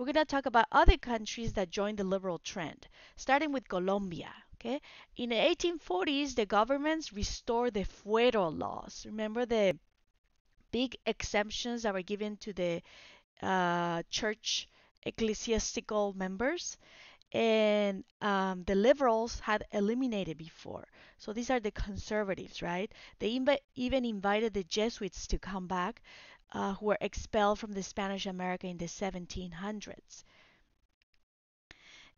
we're going to talk about other countries that joined the liberal trend, starting with Colombia. Okay, in the 1840s, the governments restored the fuero laws. Remember the big exemptions that were given to the uh, church ecclesiastical members and um, the liberals had eliminated before. So these are the conservatives, right? They inv- even invited the Jesuits to come back, uh, who were expelled from the Spanish America in the 1700s.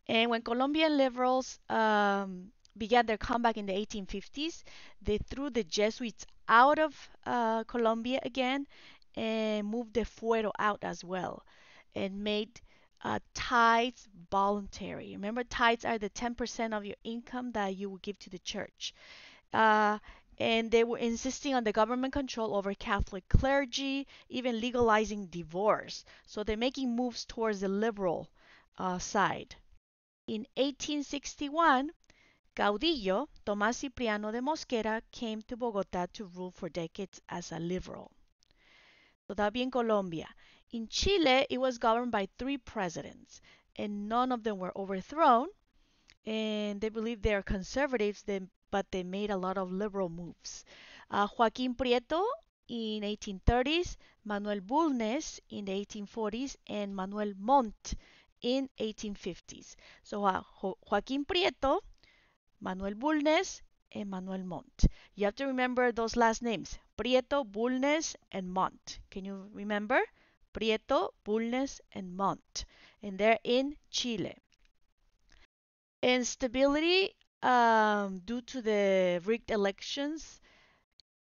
And when Colombian liberals um, began their comeback in the 1850s, they threw the Jesuits out of uh, Colombia again and moved the fuero out as well and made uh, tithes voluntary. Remember, tithes are the 10% of your income that you will give to the church. Uh, and they were insisting on the government control over Catholic clergy, even legalizing divorce. So they're making moves towards the liberal uh, side. In 1861, Caudillo, Tomás Cipriano de Mosquera, came to Bogotá to rule for decades as a liberal. So that would be in Colombia. In Chile, it was governed by three presidents, and none of them were overthrown. And they believe they are conservatives, but they made a lot of liberal moves. Uh, Joaquín Prieto in 1830s, Manuel Bulnes in the 1840s, and Manuel Montt in 1850s. So uh, jo- Joaquín Prieto, Manuel Bulnes, and Manuel Montt. You have to remember those last names, Prieto, Bulnes, and Montt. Can you remember? Prieto, Bulnes, and Montt. And they're in Chile. Instability um, due to the rigged elections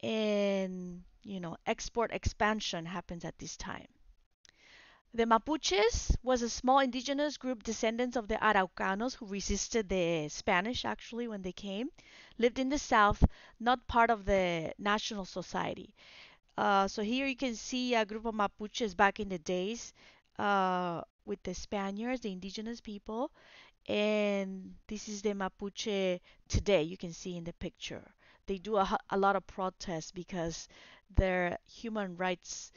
and you know export expansion happens at this time. The Mapuches was a small indigenous group descendants of the Araucanos who resisted the Spanish actually when they came, lived in the south, not part of the national society. Uh, so here you can see a group of Mapuches back in the days uh, with the Spaniards, the indigenous people, and this is the Mapuche today. You can see in the picture. They do a, a lot of protests because their human rights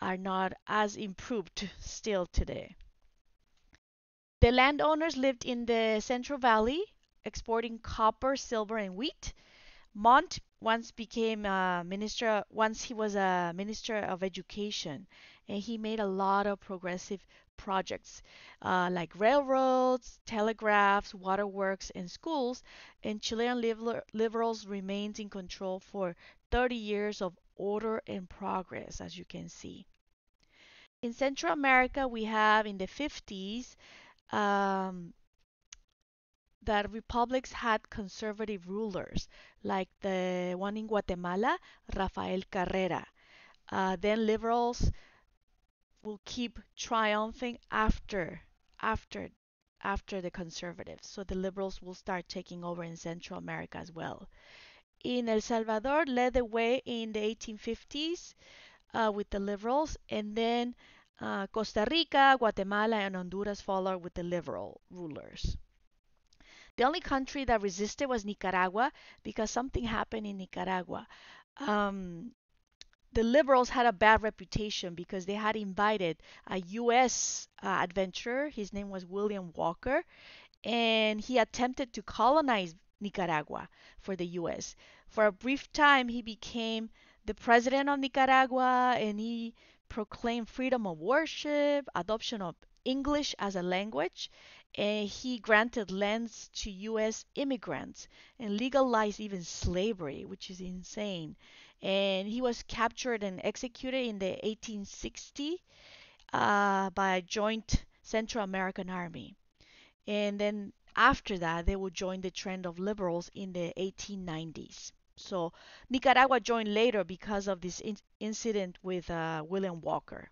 are not as improved still today. The landowners lived in the Central Valley, exporting copper, silver, and wheat. Montt once became a minister, once he was a minister of education, and he made a lot of progressive projects uh, like railroads, telegraphs, waterworks, and schools. And Chilean liberals remained in control for 30 years of order and progress, as you can see. In Central America, we have in the 50s um, that republics had conservative rulers, like the one in Guatemala, Rafael Carrera. Uh, then liberals will keep triumphing after after after the conservatives. So the liberals will start taking over in Central America as well. In El Salvador, led the way in the 1850s uh, with the liberals, and then uh, Costa Rica, Guatemala, and Honduras followed with the liberal rulers. The only country that resisted was Nicaragua because something happened in Nicaragua. Um, the liberals had a bad reputation because they had invited a U.S. Uh, adventurer. His name was William Walker, and he attempted to colonize Nicaragua for the U.S. For a brief time, he became the president of Nicaragua and he proclaimed freedom of worship, adoption of English as a language, and he granted lands to U.S. immigrants and legalized even slavery, which is insane and he was captured and executed in the 1860 uh, by a joint Central American army. And then after that, they would join the trend of liberals in the 1890s. So Nicaragua joined later because of this in- incident with uh, William Walker.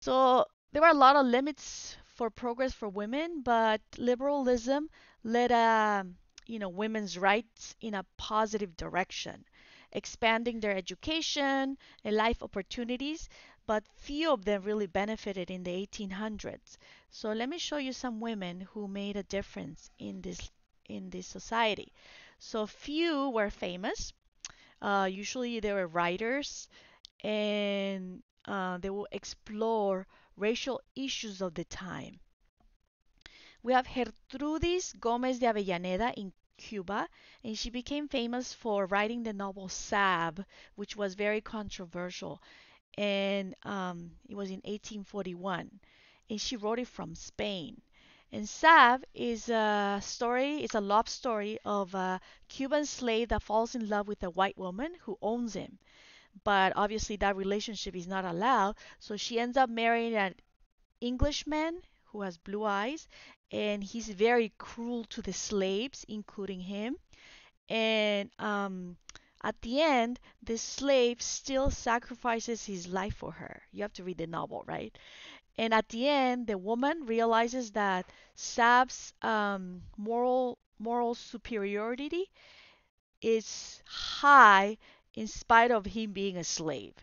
So there were a lot of limits for progress for women, but liberalism led a you know women's rights in a positive direction, expanding their education and life opportunities, but few of them really benefited in the 1800s. So let me show you some women who made a difference in this in this society. So few were famous. Uh, usually they were writers, and uh, they will explore racial issues of the time. We have Gertrudis Gomez de Avellaneda in Cuba, and she became famous for writing the novel Sab, which was very controversial, and um, it was in 1841, and she wrote it from Spain. And Sab is a story, it's a love story of a Cuban slave that falls in love with a white woman who owns him. But obviously, that relationship is not allowed, so she ends up marrying an Englishman who has blue eyes, and he's very cruel to the slaves, including him. And um, at the end, the slave still sacrifices his life for her. You have to read the novel, right? And at the end, the woman realizes that Sab's um, moral moral superiority is high in spite of him being a slave.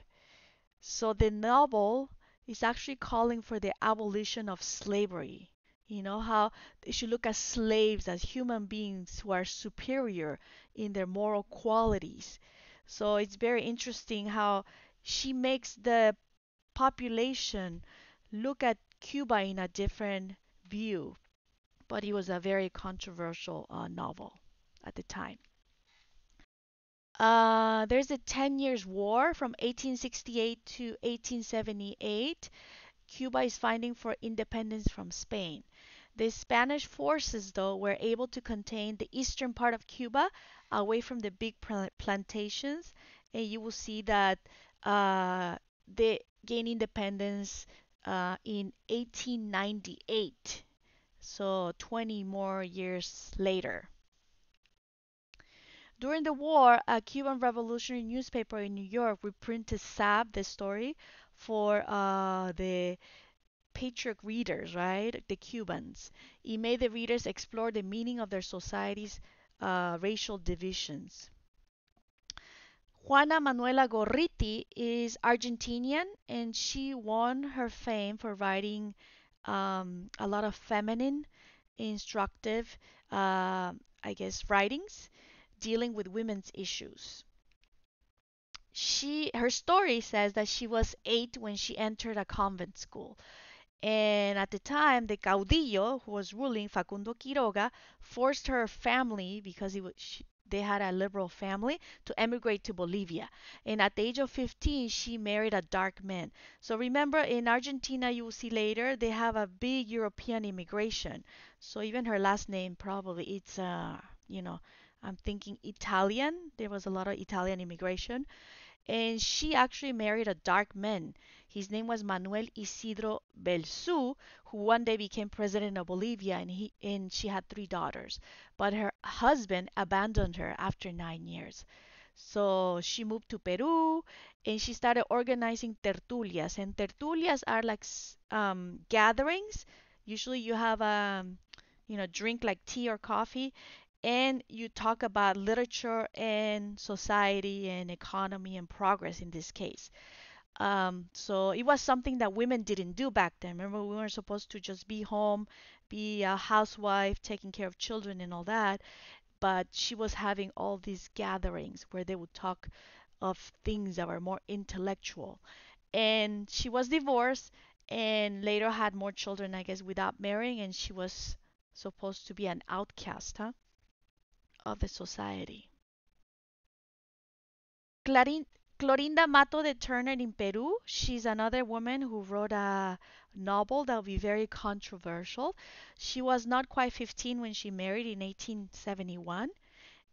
So the novel is actually calling for the abolition of slavery. You know how they should look at slaves as human beings who are superior in their moral qualities. So it's very interesting how she makes the population look at Cuba in a different view. But it was a very controversial uh, novel at the time. Uh, there's a 10 years war from 1868 to 1878. Cuba is fighting for independence from Spain. The Spanish forces, though, were able to contain the eastern part of Cuba away from the big plantations, and you will see that uh, they gain independence uh, in 1898, so 20 more years later. During the war, a Cuban revolutionary newspaper in New York reprinted Sab, the story, for uh, the patriot readers, right? The Cubans. It made the readers explore the meaning of their society's uh, racial divisions. Juana Manuela Gorriti is Argentinian and she won her fame for writing um, a lot of feminine, instructive, uh, I guess, writings dealing with women's issues. She, her story says that she was eight when she entered a convent school. And at the time, the caudillo who was ruling, Facundo Quiroga, forced her family, because was, she, they had a liberal family, to emigrate to Bolivia. And at the age of 15, she married a dark man. So remember, in Argentina, you will see later, they have a big European immigration. So even her last name, probably, it's, uh, you know, I'm thinking Italian. There was a lot of Italian immigration. And she actually married a dark man. His name was Manuel Isidro Belzu, who one day became president of Bolivia, and he and she had three daughters. But her husband abandoned her after nine years. So she moved to Peru and she started organizing tertulias. And tertulias are like um, gatherings. Usually you have a um, you know drink like tea or coffee and you talk about literature and society and economy and progress in this case. Um, so it was something that women didn't do back then. Remember, we weren't supposed to just be home, be a housewife, taking care of children and all that. But she was having all these gatherings where they would talk of things that were more intellectual. And she was divorced and later had more children, I guess, without marrying, and she was supposed to be an outcast, huh? Of the society. Clarin Clorinda Mato de Turner in Peru, she's another woman who wrote a novel that will be very controversial. She was not quite 15 when she married in 1871,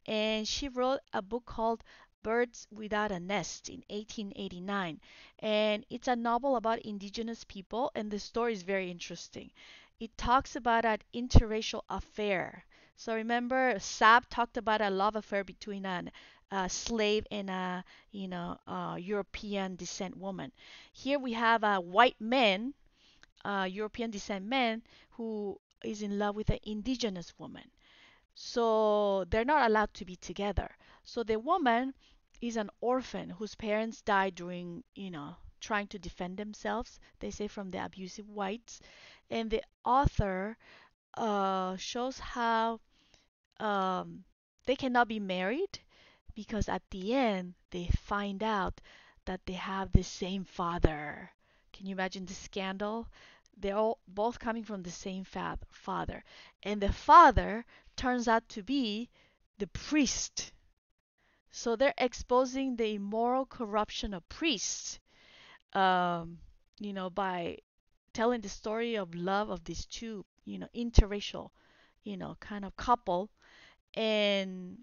and she wrote a book called Birds Without a Nest in 1889. And it's a novel about indigenous people, and the story is very interesting. It talks about an interracial affair so remember, Sab talked about a love affair between a slave and a you know a European descent woman. Here we have a white man, a European descent man, who is in love with an indigenous woman. So they're not allowed to be together. So the woman is an orphan whose parents died during you know trying to defend themselves. They say from the abusive whites, and the author uh, shows how um, they cannot be married because at the end they find out that they have the same father. Can you imagine the scandal? They're all both coming from the same fab, father. And the father turns out to be the priest. So they're exposing the immoral corruption of priests, um, you know, by telling the story of love of these two, you know, interracial, you know, kind of couple, and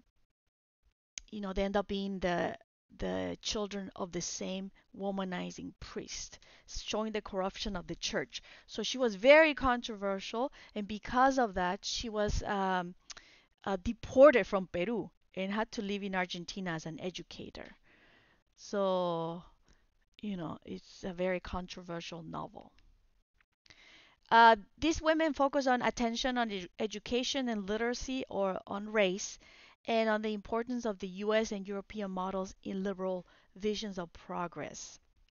you know, they end up being the the children of the same womanizing priest, showing the corruption of the church. So she was very controversial, and because of that, she was um, uh, deported from Peru and had to live in Argentina as an educator. So, you know, it's a very controversial novel. Uh, these women focus on attention on edu- education and literacy or on race and on the importance of the US and European models in liberal visions of progress.